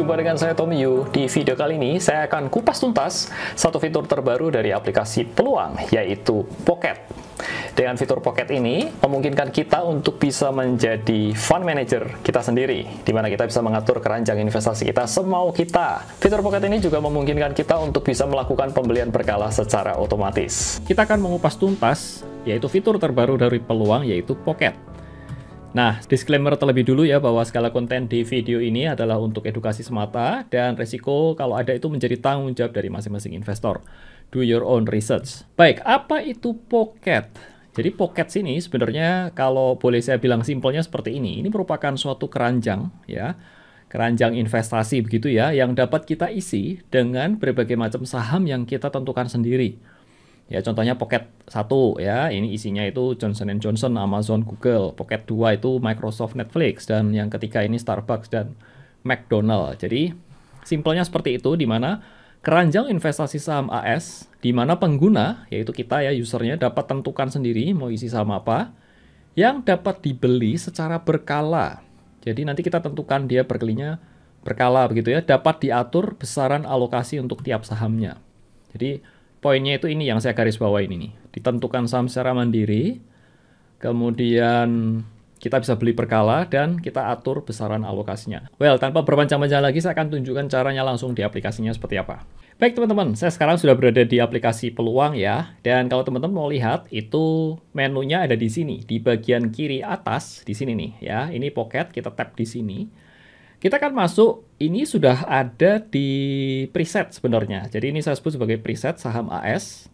jumpa dengan saya Tommy Yu. Di video kali ini, saya akan kupas tuntas satu fitur terbaru dari aplikasi Peluang, yaitu Pocket. Dengan fitur Pocket ini, memungkinkan kita untuk bisa menjadi fund manager kita sendiri, di mana kita bisa mengatur keranjang investasi kita semau kita. Fitur Pocket ini juga memungkinkan kita untuk bisa melakukan pembelian berkala secara otomatis. Kita akan mengupas tuntas, yaitu fitur terbaru dari Peluang, yaitu Pocket. Nah, disclaimer terlebih dulu ya bahwa segala konten di video ini adalah untuk edukasi semata dan resiko kalau ada itu menjadi tanggung jawab dari masing-masing investor. Do your own research. Baik, apa itu pocket? Jadi pocket sini sebenarnya kalau boleh saya bilang simpelnya seperti ini. Ini merupakan suatu keranjang ya. Keranjang investasi begitu ya yang dapat kita isi dengan berbagai macam saham yang kita tentukan sendiri. Ya contohnya Pocket 1 ya, ini isinya itu Johnson Johnson, Amazon, Google. Pocket 2 itu Microsoft, Netflix dan yang ketiga ini Starbucks dan McDonald. Jadi simpelnya seperti itu di mana keranjang investasi saham AS di mana pengguna yaitu kita ya usernya dapat tentukan sendiri mau isi saham apa yang dapat dibeli secara berkala. Jadi nanti kita tentukan dia berkelinya berkala begitu ya, dapat diatur besaran alokasi untuk tiap sahamnya. Jadi poinnya itu ini yang saya garis bawah ini nih. Ditentukan saham secara mandiri, kemudian kita bisa beli berkala dan kita atur besaran alokasinya. Well, tanpa berpanjang-panjang lagi, saya akan tunjukkan caranya langsung di aplikasinya seperti apa. Baik teman-teman, saya sekarang sudah berada di aplikasi Peluang ya. Dan kalau teman-teman mau lihat, itu menunya ada di sini, di bagian kiri atas, di sini nih ya. Ini pocket, kita tap di sini. Kita akan masuk, ini sudah ada di preset sebenarnya. Jadi ini saya sebut sebagai preset saham AS.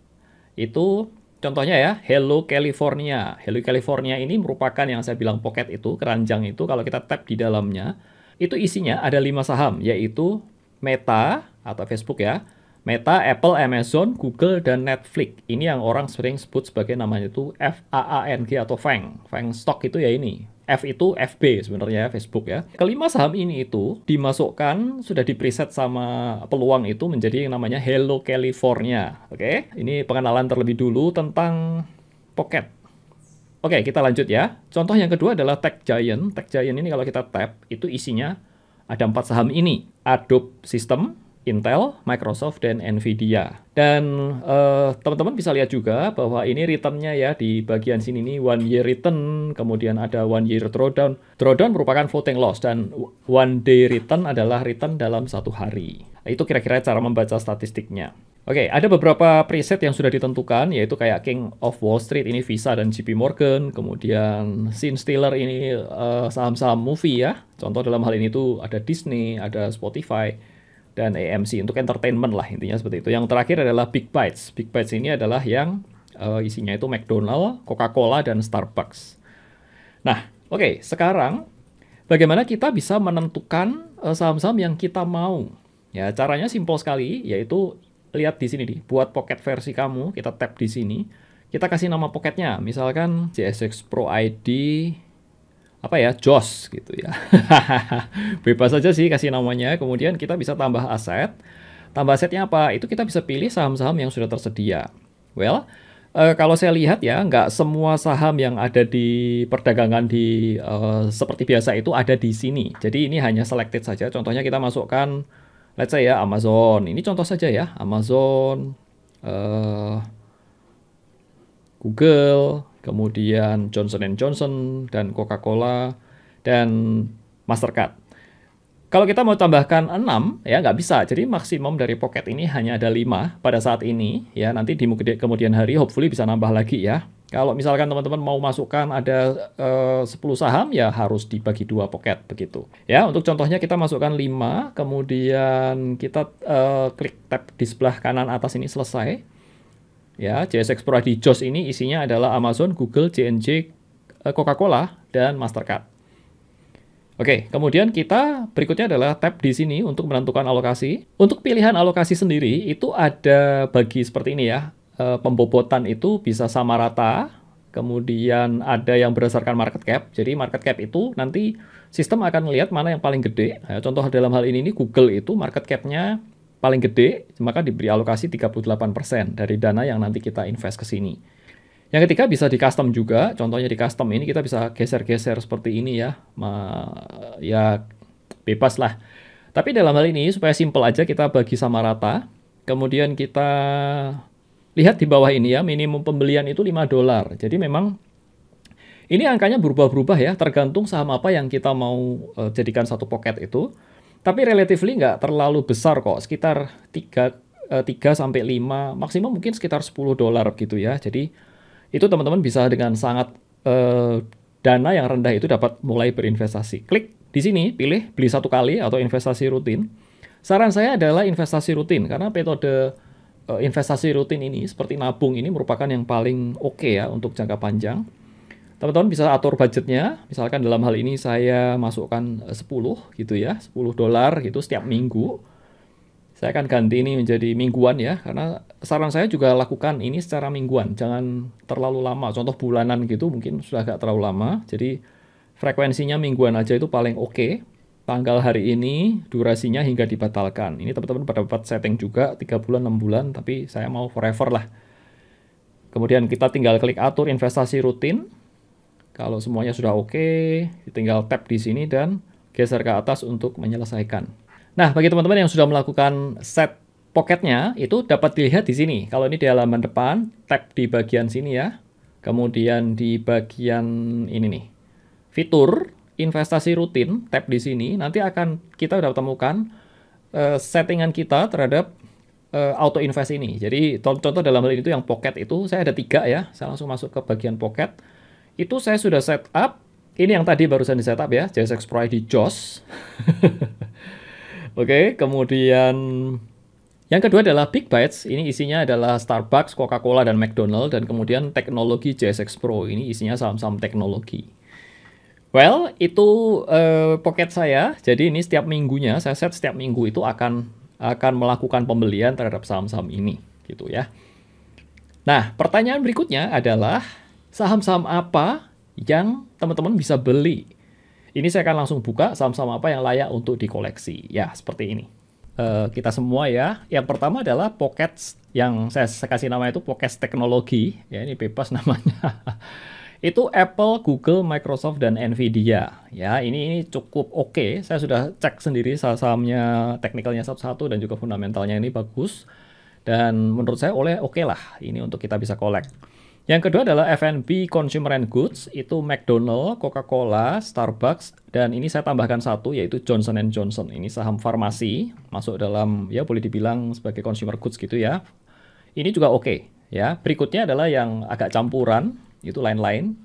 Itu contohnya ya, Hello California. Hello California ini merupakan yang saya bilang pocket itu, keranjang itu. Kalau kita tap di dalamnya, itu isinya ada lima saham, yaitu Meta atau Facebook ya, Meta, Apple, Amazon, Google, dan Netflix. Ini yang orang sering sebut sebagai namanya itu FAANG atau FANG. FANG stock itu ya ini. F itu FB sebenarnya ya, Facebook ya. Kelima saham ini itu dimasukkan sudah di preset sama peluang itu menjadi yang namanya Hello California. Oke, ini pengenalan terlebih dulu tentang Pocket. Oke, kita lanjut ya. Contoh yang kedua adalah Tech Giant. Tech Giant ini kalau kita tap itu isinya ada empat saham ini. Adobe System, Intel, Microsoft, dan Nvidia. Dan uh, teman-teman bisa lihat juga bahwa ini returnnya ya di bagian sini nih one year return, kemudian ada one year drawdown. Drawdown merupakan voting loss dan one day return adalah return dalam satu hari. Itu kira-kira cara membaca statistiknya. Oke, okay, ada beberapa preset yang sudah ditentukan, yaitu kayak King of Wall Street ini Visa dan JP Morgan, kemudian Scene Stealer ini uh, saham-saham movie ya. Contoh dalam hal ini tuh ada Disney, ada Spotify, dan AMC untuk entertainment lah intinya seperti itu. Yang terakhir adalah Big Bites. Big Bites ini adalah yang uh, isinya itu McDonald, Coca-Cola dan Starbucks. Nah, oke, okay, sekarang bagaimana kita bisa menentukan uh, saham-saham yang kita mau? Ya, caranya simpel sekali yaitu lihat di sini nih, buat pocket versi kamu, kita tap di sini. Kita kasih nama pocketnya, misalkan JSX Pro ID apa ya JOS gitu ya. Bebas saja sih kasih namanya kemudian kita bisa tambah aset. Tambah asetnya apa? Itu kita bisa pilih saham-saham yang sudah tersedia. Well uh, kalau saya lihat ya nggak semua saham yang ada di perdagangan di uh, seperti biasa itu ada di sini. Jadi ini hanya selected saja. Contohnya kita masukkan let's say ya Amazon. Ini contoh saja ya Amazon uh, Google kemudian Johnson Johnson dan Coca-Cola dan Mastercard. Kalau kita mau tambahkan 6, ya nggak bisa. Jadi maksimum dari pocket ini hanya ada 5 pada saat ini. Ya nanti di kemudian hari hopefully bisa nambah lagi ya. Kalau misalkan teman-teman mau masukkan ada eh, 10 saham, ya harus dibagi dua pocket begitu. Ya untuk contohnya kita masukkan 5, kemudian kita eh, klik tab di sebelah kanan atas ini selesai. Ya, JS Explorer di JOS ini isinya adalah Amazon, Google, JNJ, eh, Coca-Cola, dan Mastercard. Oke, kemudian kita berikutnya adalah tab di sini untuk menentukan alokasi. Untuk pilihan alokasi sendiri itu ada bagi seperti ini ya. E, pembobotan itu bisa sama rata, kemudian ada yang berdasarkan market cap. Jadi market cap itu nanti sistem akan melihat mana yang paling gede. Nah, contoh dalam hal ini, ini Google itu market cap-nya paling gede, maka diberi alokasi 38% dari dana yang nanti kita invest ke sini. Yang ketiga bisa di custom juga, contohnya di custom ini kita bisa geser-geser seperti ini ya, Ma, ya bebas lah. Tapi dalam hal ini supaya simple aja kita bagi sama rata. Kemudian kita lihat di bawah ini ya, minimum pembelian itu 5 dolar. Jadi memang ini angkanya berubah-berubah ya, tergantung saham apa yang kita mau uh, jadikan satu pocket itu. Tapi relatively nggak terlalu besar kok, sekitar 3, uh, 3 sampai 5, maksimum mungkin sekitar 10 dolar gitu ya. Jadi itu teman-teman bisa dengan sangat uh, dana yang rendah itu dapat mulai berinvestasi. Klik di sini, pilih beli satu kali atau investasi rutin. Saran saya adalah investasi rutin karena metode uh, investasi rutin ini seperti nabung ini merupakan yang paling oke okay ya untuk jangka panjang teman-teman bisa atur budgetnya. Misalkan dalam hal ini saya masukkan 10 eh, gitu ya 10 dolar gitu setiap minggu. Saya akan ganti ini menjadi mingguan ya karena saran saya juga lakukan ini secara mingguan. Jangan terlalu lama. Contoh bulanan gitu mungkin sudah agak terlalu lama. Jadi frekuensinya mingguan aja itu paling oke. Okay. tanggal hari ini durasinya hingga dibatalkan. Ini teman-teman pada dapat setting juga 3 bulan 6 bulan tapi saya mau forever lah. Kemudian kita tinggal klik atur investasi rutin kalau semuanya sudah oke, okay, tinggal tap di sini dan geser ke atas untuk menyelesaikan. Nah, bagi teman-teman yang sudah melakukan set pocketnya, itu dapat dilihat di sini. Kalau ini di halaman depan, tap di bagian sini ya. Kemudian di bagian ini nih, fitur investasi rutin, tap di sini. Nanti akan kita dapat temukan uh, settingan kita terhadap uh, auto invest ini. Jadi contoh dalam hal ini itu yang pocket itu saya ada tiga ya. Saya langsung masuk ke bagian pocket itu saya sudah set up. Ini yang tadi barusan di setup ya, JSX Pro ID JOS. Oke, kemudian yang kedua adalah Big Bites. Ini isinya adalah Starbucks, Coca-Cola, dan McDonald. Dan kemudian teknologi JSX Pro. Ini isinya saham-saham teknologi. Well, itu uh, pocket saya. Jadi ini setiap minggunya, saya set setiap minggu itu akan akan melakukan pembelian terhadap saham-saham ini, gitu ya. Nah, pertanyaan berikutnya adalah saham-saham apa yang teman-teman bisa beli. Ini saya akan langsung buka saham-saham apa yang layak untuk dikoleksi. Ya, seperti ini. Uh, kita semua ya. Yang pertama adalah Pockets yang saya kasih nama itu Pockets Teknologi. Ya, ini bebas namanya. itu Apple, Google, Microsoft dan Nvidia. Ya, ini ini cukup oke. Okay. Saya sudah cek sendiri saham-sahamnya, teknikalnya satu-satu dan juga fundamentalnya ini bagus. Dan menurut saya oleh oke okay lah ini untuk kita bisa collect. Yang kedua adalah F&B Consumer and Goods, itu McDonald, Coca-Cola, Starbucks, dan ini saya tambahkan satu yaitu Johnson Johnson. Ini saham farmasi, masuk dalam ya boleh dibilang sebagai consumer goods gitu ya. Ini juga oke okay, ya. Berikutnya adalah yang agak campuran, itu lain-lain.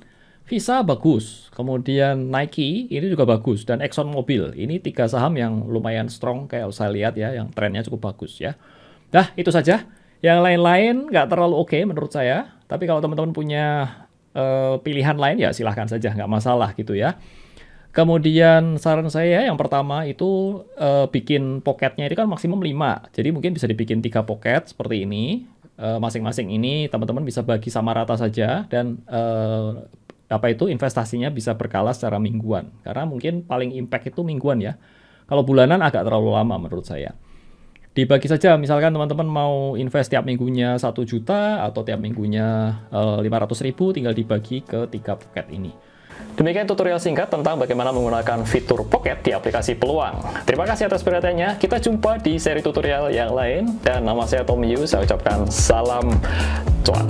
Visa bagus, kemudian Nike ini juga bagus dan Exxon Mobil. Ini tiga saham yang lumayan strong kayak saya lihat ya, yang trennya cukup bagus ya. Nah, itu saja. Yang lain-lain nggak terlalu oke okay menurut saya. Tapi kalau teman-teman punya uh, pilihan lain ya silahkan saja, nggak masalah gitu ya. Kemudian saran saya yang pertama itu uh, bikin pocketnya itu kan maksimum 5. Jadi mungkin bisa dibikin tiga pocket seperti ini. Eh, masing-masing uh, ini teman-teman bisa bagi sama rata saja dan uh, apa itu investasinya bisa berkala secara mingguan. Karena mungkin paling impact itu mingguan ya. Kalau bulanan agak terlalu lama menurut saya dibagi saja misalkan teman-teman mau invest tiap minggunya satu juta atau tiap minggunya eh, lima ratus ribu tinggal dibagi ke tiga pocket ini Demikian tutorial singkat tentang bagaimana menggunakan fitur Pocket di aplikasi Peluang. Terima kasih atas perhatiannya. Kita jumpa di seri tutorial yang lain. Dan nama saya Tom Yu. Saya ucapkan salam cuan.